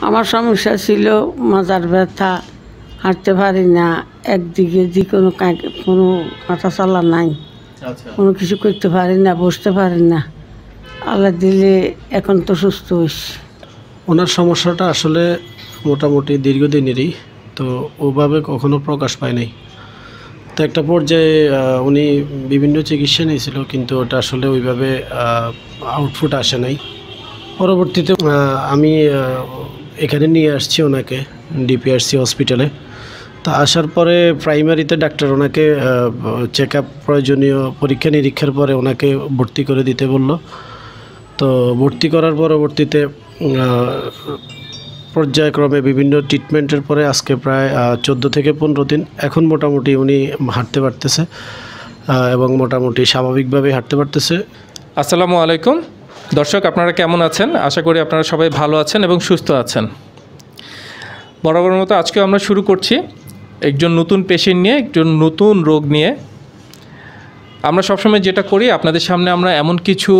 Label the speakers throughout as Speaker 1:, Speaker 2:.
Speaker 1: আমার সমস্যা ছিল মাজার ব্যথা হাঁটতে পারি না একদিকে যে কোনো কাজ- কোনো কাঁটা চলা নাই।
Speaker 2: আচ্ছা।
Speaker 1: কোনো কিছু করতে পারি না বসতে পারি না। আল্লাহ দিলে এখন তো সুস্থ হয়েছি
Speaker 3: ওনার সমস্যাটা আসলে মোটামুটি দীর্ঘদিনেরই তো ওভাবে কখনো প্রকাশ পায় নাই। তো একটা পর্যায়ে উনি বিভিন্ন চিকিৎসা নিয়েছিল কিন্তু ওটা আসলে ওইভাবে আউটপুট আসে নাই। পরবর্তীতে আমি এখানে নিয়ে আসছি ওনাকে ডিপিআরসি হসপিটালে তা আসার পরে প্রাইমারিতে ডাক্তার ওনাকে চেক প্রয়োজনীয় পরীক্ষা নিরীক্ষার পরে ওনাকে ভর্তি করে দিতে বলল। তো ভর্তি করার পরবর্তীতে পর্যায়ক্রমে বিভিন্ন ট্রিটমেন্টের পরে আজকে প্রায় চোদ্দ থেকে পনেরো দিন এখন মোটামুটি উনি হাঁটতে পারতেছে এবং মোটামুটি স্বাভাবিকভাবে হাঁটতে পারতেছে।
Speaker 2: আসসালামু আলাইকুম। দর্শক, আপনারা কেমন আছেন? আশা করি আপনারা সবাই ভালো আছেন এবং সুস্থ আছেন। বরাবর মতো আজকেও আমরা শুরু করছি একজন নতুন পেশেন্ট নিয়ে, একজন নতুন রোগ নিয়ে। আমরা সবসময় যেটা করি, আপনাদের সামনে আমরা এমন কিছু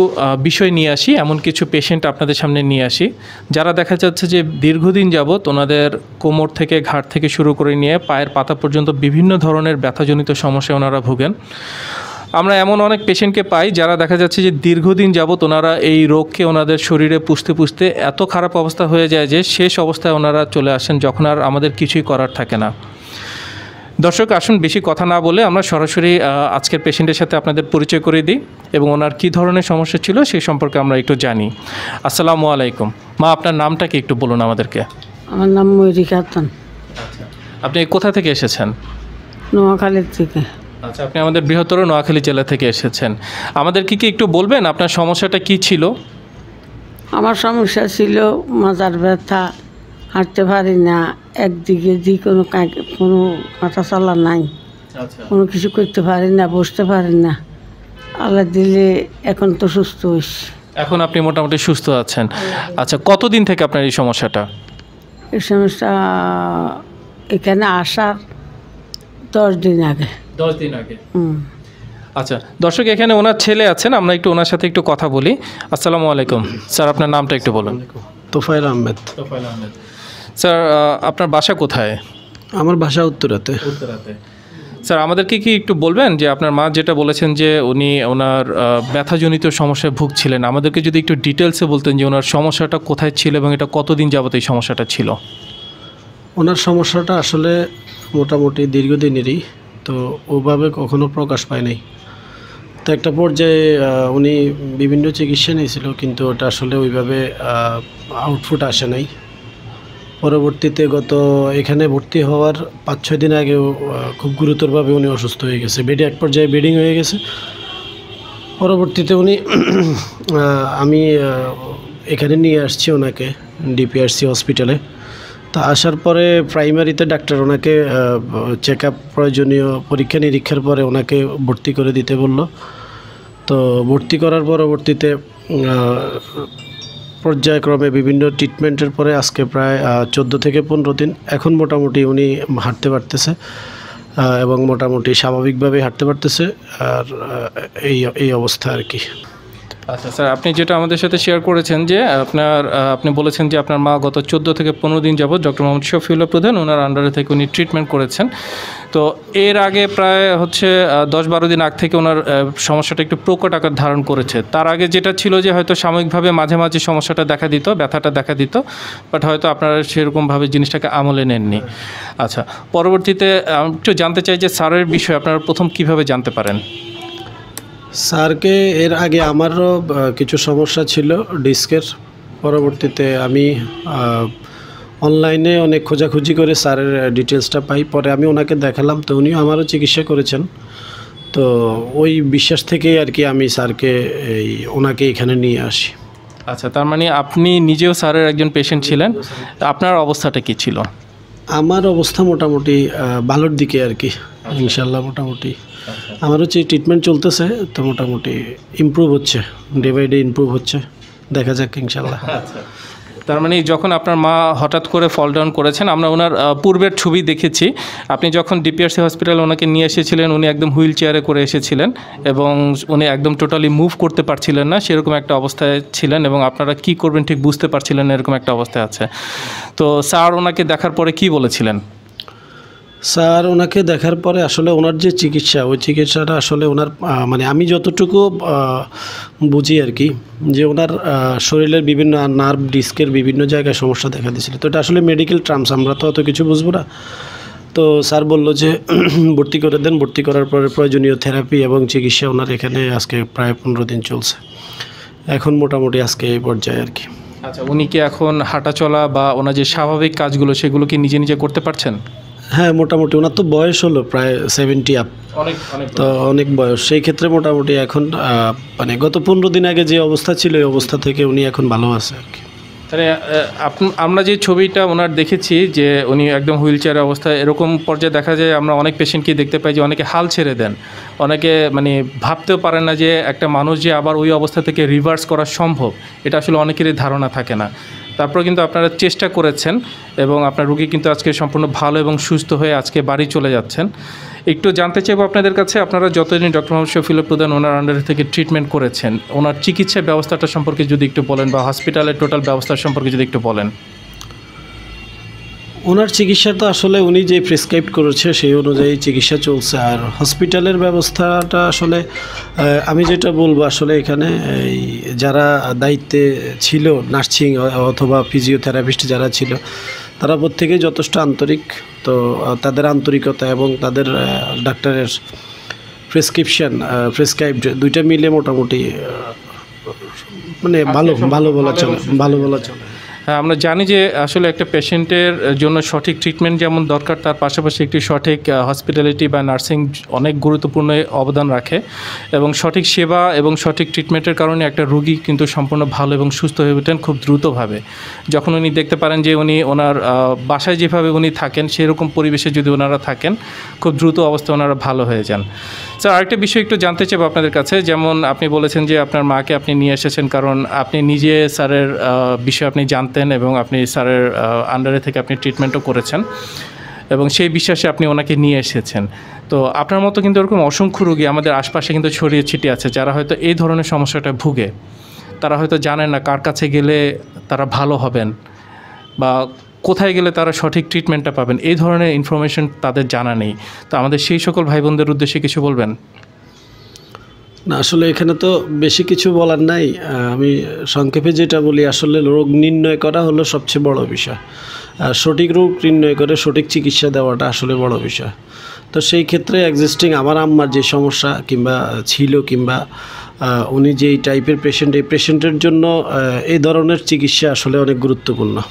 Speaker 2: বিষয় নিয়ে আসি, এমন কিছু পেশেন্ট আপনাদের সামনে নিয়ে আসি। যারা দেখা যাচ্ছে যে দীর্ঘদিন যাবৎ ওনাদের কোমর থেকে ঘাট থেকে শুরু করে নিয়ে পায়ের পাতা পর্যন্ত বিভিন্ন ধরনের ব্যথাজনিত সমস্যায় ওনারা ভোগেন। আমরা এমন অনেক পেশেন্টকে পাই যারা দেখা যাচ্ছে যে দীর্ঘদিন যাবৎ ওনারা এই রোগকে ওনাদের শরীরে পুষতে পুষতে এত খারাপ অবস্থা হয়ে যায় যে শেষ অবস্থায় ওনারা চলে আসেন যখন আর আমাদের কিছুই করার থাকে না। দর্শক আসুন বেশি কথা না বলে আমরা সরাসরি আজকের পেশেন্টের সাথে আপনাদের পরিচয় করে দিই এবং ওনার কী ধরনের সমস্যা ছিল সেই সম্পর্কে আমরা একটু জানি। আসসালামু আলাইকুম। মা আপনার নামটা কি একটু বলুন আমাদেরকে?
Speaker 1: আমার নাম ময়ূরী খাতুন
Speaker 2: আপনি কোথা থেকে এসেছেন?
Speaker 1: নোয়াখালীর থেকে।
Speaker 2: আচ্ছা আপনি আমাদের বৃহত্তর নোয়াখালী জেলা থেকে এসেছেন। আমাদের কি কি একটু বলবেন? আপনার সমস্যাটা কি ছিল?
Speaker 1: আমার সমস্যা ছিল মাজার ব্যথা হাঁটতে পারি না একদিকে যে কোনো কোনো কাঁটা চলা নাই।
Speaker 2: আচ্ছা।
Speaker 1: কোনো কিছু করতে পারি না বসতে পারি না। আল্লাহ দিলে এখন তো সুস্থ হয়েছি
Speaker 2: এখন আপনি মোটামুটি সুস্থ আছেন। আচ্ছা কতদিন থেকে আপনার এই সমস্যাটা?
Speaker 1: এই সমস্যা এখানে আসার দশ দিন আগে।
Speaker 2: দশ দিন আগে।
Speaker 1: হুম।
Speaker 2: আচ্ছা দর্শক এখানে ওনার ছেলে আছেন আমরা একটু ওনার সাথে একটু কথা বলি। আসসালামু আলাইকুম। স্যার আপনার নামটা একটু বলুন।
Speaker 3: তোফায়েল আহমেদ।
Speaker 2: তোফাইল আহমেদ। স্যার আপনার বাসা কোথায়?
Speaker 3: আমার বাসা উত্তরাতে।
Speaker 2: উত্তরাতে। স্যার আমাদেরকে কি একটু বলবেন যে আপনার মা যেটা বলেছেন যে উনি ওনার ব্যথাজনিত সমস্যায় ভুগছিলেন আমাদেরকে যদি একটু ডিটেলসে বলতেন যে ওনার সমস্যাটা কোথায় ছিল এবং এটা কতদিন যাবত এই সমস্যাটা ছিল?
Speaker 3: ওনার সমস্যাটা আসলে মোটামুটি দীর্ঘদিনেরই। তো ওভাবে কখনো প্রকাশ পায় নাই। তো একটা পর্যায়ে উনি বিভিন্ন চিকিৎসা নিয়েছিল, কিন্তু ওটা আসলে ওইভাবে আউটপুট আসে নাই। পরবর্তীতে গত এখানে ভর্তি হওয়ার পাঁচ, ছয় দিন আগেও খুব গুরুতরভাবে উনি অসুস্থ হয়ে গেছে। বেডে, এক পর্যায়ে বেডিং হয়ে গেছে। পরবর্তীতে উনি আমি এখানে নিয়ে আসছি ওনাকে, ডিপিআরসি হসপিটালে। তা আসার পরে প্রাইমারিতে ডাক্তার ওনাকে চেক আপ প্রয়োজনীয় পরীক্ষা নিরীক্ষার পরে ওনাকে ভর্তি করে দিতে বলল। তো ভর্তি করার পরবর্তীতে পর্যায়ক্রমে বিভিন্ন ট্রিটমেন্টের পরে আজকে প্রায় চোদ্দ থেকে পনেরো দিন এখন মোটামুটি উনি হাঁটতে পারতেছে এবং মোটামুটি স্বাভাবিকভাবে হাঁটতে পারতেছে, আর এই এই অবস্থা আর কি।
Speaker 2: আচ্ছা স্যার, আপনি যেটা আমাদের সাথে শেয়ার করেছেন যে আপনার আপনি বলেছেন যে আপনার মা গত চোদ্দ থেকে পনেরো দিন যাবত ডক্টর মোহাম্মদ শফিউল্লাহ প্রধান ওনার আন্ডারে থেকে উনি ট্রিটমেন্ট করেছেন। তো এর আগে প্রায় হচ্ছে দশ বারো দিন আগ থেকে ওনার সমস্যাটা একটু প্রকট আকার ধারণ করেছে। তার আগে যেটা ছিল যে হয়তো সাময়িকভাবে মাঝে মাঝে সমস্যাটা দেখা দিত, ব্যথাটা দেখা দিত বাট হয়তো আপনারা সেরকমভাবে জিনিসটাকে আমলে নেননি। আচ্ছা পরবর্তীতে একটু জানতে চাই যে স্যারের বিষয়ে আপনারা প্রথম কীভাবে জানতে পারেন?
Speaker 3: স্যারকে এর আগে আমারও কিছু সমস্যা ছিল ডিস্কের। পরবর্তীতে আমি অনলাইনে অনেক খোঁজাখুঁজি করে স্যারের ডিটেলসটা পাই। পরে আমি ওনাকে দেখালাম তো উনিও আমারও চিকিৎসা করেছেন। তো ওই বিশ্বাস থেকেই আর কি আমি স্যারকে এই ওনাকে এখানে নিয়ে আসি।
Speaker 2: আচ্ছা তার মানে আপনি নিজেও স্যারের একজন পেশেন্ট ছিলেন। আপনার অবস্থাটা কি ছিল?
Speaker 3: আমার অবস্থা মোটামুটি ভালোর দিকে আর কি। ইনশাল্লাহ মোটামুটি। আমার হচ্ছে ট্রিটমেন্ট চলতেছে, তো মোটামুটি ইমপ্রুভ হচ্ছে ডে বাই ডে ইমপ্রুভ হচ্ছে। দেখা যাক, ইনশাল্লাহ।
Speaker 2: তার মানে যখন আপনার মা হঠাৎ করে ফল ডাউন করেছেন, আমরা ওনার পূর্বের ছবি দেখেছি। আপনি যখন ডিপিআরসি হসপিটালে ওনাকে নিয়ে এসেছিলেন, উনি একদম হুইল চেয়ারে করে এসেছিলেন এবং উনি একদম টোটালি মুভ করতে পারছিলেন না, সেরকম একটা অবস্থায় ছিলেন এবং আপনারা কি করবেন ঠিক বুঝতে পারছিলেন এরকম একটা অবস্থায় আছে। তো স্যার ওনাকে দেখার পরে কি বলেছিলেন?
Speaker 3: স্যার, ওনাকে দেখার পরে আসলে ওনার যে চিকিৎসা, ওই চিকিৎসাটা আসলে ওনার মানে আমি যতটুকু বুঝি আর কি, যে ওনার শরীরের বিভিন্ন নার্ভ ডিস্কের বিভিন্ন জায়গায় সমস্যা দেখা দিয়েছিল। তো এটা আসলে মেডিকেল টার্মস আমরা তো অত কিছু বুঝব না। তো স্যার বলল যে, ভর্তি করে দেন। ভর্তি করার পরে প্রয়োজনীয় থেরাপি এবং চিকিৎসা ওনার এখানে আজকে প্রায় পনেরো দিন চলছে। এখন মোটামুটি আজকে এই পর্যায়ে আর কি।
Speaker 2: আচ্ছা উনি কি এখন হাঁটা চলা বা ওনার যে স্বাভাবিক কাজগুলো, সেগুলো কি নিজে নিজে করতে পারছেন?
Speaker 3: হ্যাঁ মোটামুটি। ওনার তো বয়স হলো প্রায় সেভেন্টি আপ
Speaker 2: অনেক অনেক
Speaker 3: তো অনেক বয়স। সেই ক্ষেত্রে মোটামুটি এখন মানে গত পনেরো দিন আগে যে অবস্থা ছিল এই অবস্থা থেকে উনি এখন ভালো আছে আর কি।
Speaker 2: তাহলে আমরা যে ছবিটা ওনার দেখেছি যে উনি একদম হুইল চেয়ারের অবস্থায় এরকম পর্যায়ে দেখা যায় আমরা অনেক পেশেন্টকে দেখতে পাই যে অনেকে হাল ছেড়ে দেন। অনেকে মানে ভাবতেও পারেন না যে একটা মানুষ যে আবার ওই অবস্থা থেকে রিভার্স করা সম্ভব এটা আসলে অনেকেরই ধারণা থাকে না। তারপর কিন্তু আপনারা চেষ্টা করেছেন এবং আপনার রুগী কিন্তু আজকে সম্পূর্ণ ভালো এবং সুস্থ হয়ে আজকে বাড়ি চলে যাচ্ছেন। একটু জানতে চাইব আপনাদের কাছে, আপনারা যতদিন ডক্টর মোহাম্মদ শফিল প্রধান ওনার আন্ডারে থেকে ট্রিটমেন্ট করেছেন, ওনার চিকিৎসা ব্যবস্থাটা সম্পর্কে যদি একটু বলেন বা হসপিটালের টোটাল ব্যবস্থা সম্পর্কে যদি একটু বলেন।
Speaker 3: ওনার চিকিৎসা তো আসলে উনি যে প্রেসক্রাইব করেছে সেই অনুযায়ী চিকিৎসা চলছে। আর হসপিটালের ব্যবস্থাটা আসলে আমি যেটা বলব আসলে এখানে, এই যারা দায়িত্বে ছিল নার্সিং অথবা ফিজিওথেরাপিস্ট যারা ছিল, তারা প্রত্যেকেই যথেষ্ট আন্তরিক। তো তাদের আন্তরিকতা এবং তাদের ডাক্তারের প্রেসক্রিপশন প্রেসক্রাইবড দুইটা মিলে মোটামুটি মানে ভালো ভালো বলা চলে, ভালো বলা চলে।
Speaker 2: আমরা জানি যে আসলে একটা পেশেন্টের জন্য সঠিক ট্রিটমেন্ট যেমন দরকার, তার পাশাপাশি একটি সঠিক হসপিটালিটি বা নার্সিং অনেক গুরুত্বপূর্ণ অবদান রাখে এবং সঠিক সেবা এবং সঠিক ট্রিটমেন্টের কারণে একটা রুগী কিন্তু সম্পূর্ণ ভালো এবং সুস্থ হয়ে ওঠেন খুব দ্রুতভাবে। যখন উনি দেখতে পারেন যে উনি ওনার বাসায় যেভাবে উনি থাকেন সেরকম পরিবেশে যদি ওনারা থাকেন, খুব দ্রুত অবস্থায় ওনারা ভালো হয়ে যান। স্যার আরেকটা বিষয় একটু জানতে চাইব আপনাদের কাছে, যেমন আপনি বলেছেন যে আপনার মাকে আপনি নিয়ে এসেছেন কারণ আপনি নিজে স্যারের বিষয়ে আপনি জানতেন এবং আপনি স্যারের আন্ডারে থেকে আপনি ট্রিটমেন্টও করেছেন এবং সেই বিশ্বাসে আপনি ওনাকে নিয়ে এসেছেন। তো আপনার মতো কিন্তু এরকম অসংখ্য রোগী আমাদের আশপাশে কিন্তু ছড়িয়ে ছিটিয়ে আছে, যারা হয়তো এই ধরনের সমস্যাটা ভুগে। তারা হয়তো জানেন না কার কাছে গেলে তারা ভালো হবেন বা কোথায় গেলে তারা সঠিক ট্রিটমেন্টটা পাবেন। এই ধরনের ইনফরমেশন তাদের জানা নেই। তো আমাদের সেই সকল ভাই বোনদের উদ্দেশ্যে কিছু বলবেন?
Speaker 3: না, আসলে এখানে তো বেশি কিছু বলার নাই। আমি সংক্ষেপে যেটা বলি, আসলে রোগ নির্ণয় করা হলো সবচেয়ে বড় বিষয়। আর সঠিক রোগ নির্ণয় করে সঠিক চিকিৎসা দেওয়াটা আসলে বড় বিষয়। তো সেই ক্ষেত্রে এক্সিস্টিং আমার আম্মার যে সমস্যা কিংবা ছিল কিংবা উনি যে টাইপের পেশেন্ট এই পেশেন্টের জন্য এই ধরনের চিকিৎসা আসলে অনেক গুরুত্বপূর্ণ।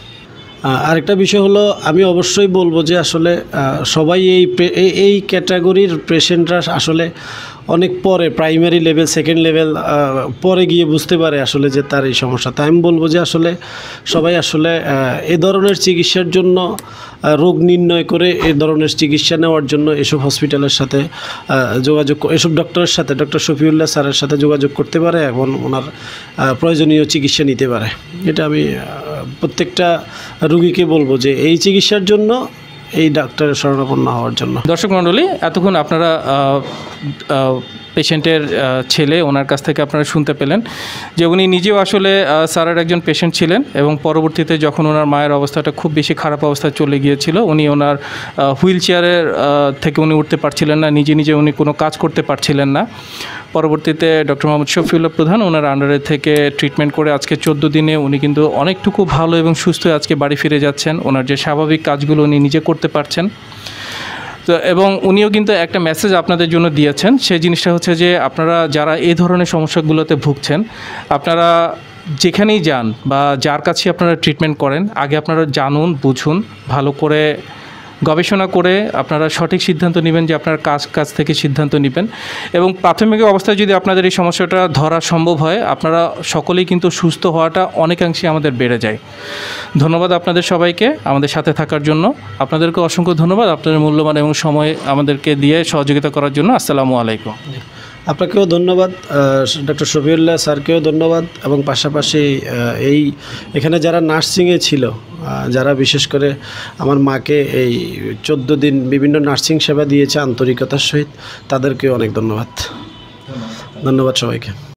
Speaker 3: আরেকটা বিষয় হলো, আমি অবশ্যই বলব যে আসলে সবাই এই- এই ক্যাটাগরির পেশেন্টরা আসলে অনেক পরে প্রাইমারি লেভেল সেকেন্ড লেভেল পরে গিয়ে বুঝতে পারে আসলে যে তার এই সমস্যা। তাই আমি বলব যে আসলে সবাই আসলে এ ধরনের চিকিৎসার জন্য রোগ নির্ণয় করে এ ধরনের চিকিৎসা নেওয়ার জন্য এসব হসপিটালের সাথে যোগাযোগ এসব ডক্টরের সাথে ডক্টর শফিউল্লাহ স্যারের সাথে যোগাযোগ করতে পারে এবং ওনার প্রয়োজনীয় চিকিৎসা নিতে পারে। এটা আমি প্রত্যেকটা রুগীকে বলব যে এই চিকিৎসার জন্য এই ডাক্তারের শরণাপন্ন হওয়ার জন্য।
Speaker 2: দর্শক মণ্ডলী এতক্ষণ আপনারা পেশেন্টের ছেলে ওনার কাছ থেকে আপনারা শুনতে পেলেন যে উনি নিজেও আসলে স্যারের একজন পেশেন্ট ছিলেন এবং পরবর্তীতে যখন ওনার মায়ের অবস্থাটা খুব বেশি খারাপ অবস্থায় চলে গিয়েছিল, উনি ওনার হুইল চেয়ারের থেকে উনি উঠতে পারছিলেন না, নিজে নিজে উনি কোনো কাজ করতে পারছিলেন না। পরবর্তীতে ডক্টর মোহাম্মদ শফিউল্লাহ প্রধান ওনার আন্ডারে থেকে ট্রিটমেন্ট করে আজকে চোদ্দ দিনে উনি কিন্তু অনেকটুকু ভালো এবং সুস্থ আজকে বাড়ি ফিরে যাচ্ছেন। ওনার যে স্বাভাবিক কাজগুলো উনি নিজে করতে পারছেন। তো এবং উনিও কিন্তু একটা মেসেজ আপনাদের জন্য দিয়েছেন। সেই জিনিসটা হচ্ছে যে আপনারা যারা এই ধরনের সমস্যাগুলোতে ভুগছেন, আপনারা যেখানেই যান বা যার কাছে আপনারা ট্রিটমেন্ট করেন, আগে আপনারা জানুন, বুঝুন, ভালো করে গবেষণা করে আপনারা সঠিক সিদ্ধান্ত নেবেন যে আপনার কাজ কাজ থেকে সিদ্ধান্ত নেবেন। এবং প্রাথমিক অবস্থায় যদি আপনাদের এই সমস্যাটা ধরা সম্ভব হয়, আপনারা সকলেই কিন্তু সুস্থ হওয়াটা অনেকাংশে আমাদের বেড়ে যায়। ধন্যবাদ আপনাদের সবাইকে আমাদের সাথে থাকার জন্য। আপনাদেরকে অসংখ্য ধন্যবাদ আপনাদের মূল্যবান এবং সময় আমাদেরকে দিয়ে সহযোগিতা করার জন্য। আসসালামু আলাইকুম।
Speaker 3: আপনাকেও ধন্যবাদ ডক্টর শফিউল্লাহ স্যারকেও ধন্যবাদ এবং পাশাপাশি এই এখানে যারা নার্সিংয়ে ছিল যারা বিশেষ করে আমার মাকে এই চোদ্দ দিন বিভিন্ন নার্সিং সেবা দিয়েছে আন্তরিকতার সহিত তাদেরকেও অনেক ধন্যবাদ। ধন্যবাদ সবাইকে।